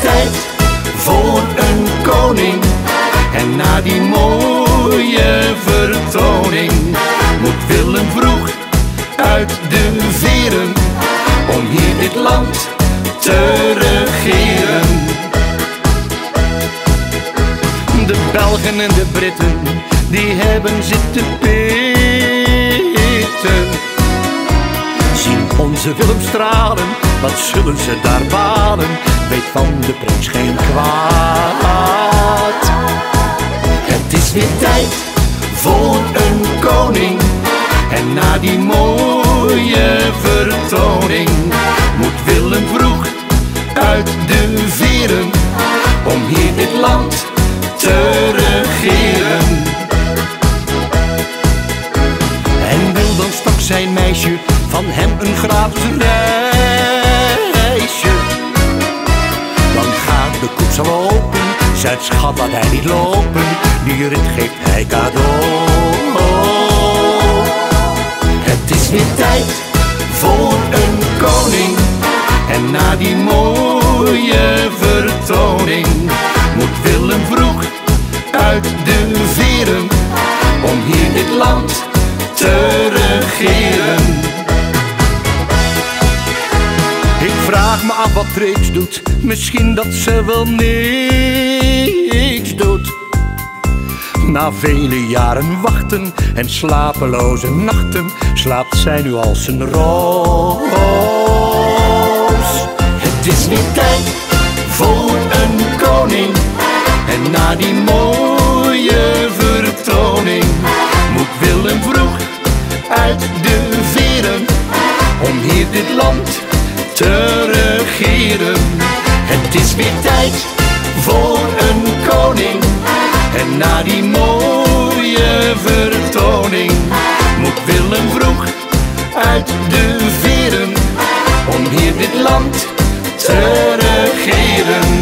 tijd voor een koning. En na die mooie vertoning moet Willem vroeg uit de veren om hier dit land te regeren. De Belgen en de Britten, die hebben zitten pitten. Zien onze Willem stralen, wat zullen ze daar balen? Weet van de prins geen kwaad. Het is weer tijd voor een koning. En na die mooie vertoning moet Willem vroeg uit de veren om hier dit land te regeren. En wil dan stak zijn meisje van hem een gratis reisje. Dan gaat de koets al open, zijn schat laat hij niet lopen, die rit geeft hij cadeau. Het is weer tijd voor een koning. En na die mooie vertoning moet Willem vroeg uit de veren om hier dit land te regeren. Vraag me af wat Trix doet, misschien dat ze wel niks doet. Na vele jaren wachten en slapeloze nachten slaapt zij nu als een roos. Het is weer tijd voor een koning. En na die mooie vertoning moet Willem vroeg uit de veren om hier dit land te voor een koning. En na die mooie vertoning moet Willem vroeg uit de veren om hier dit land te regeren.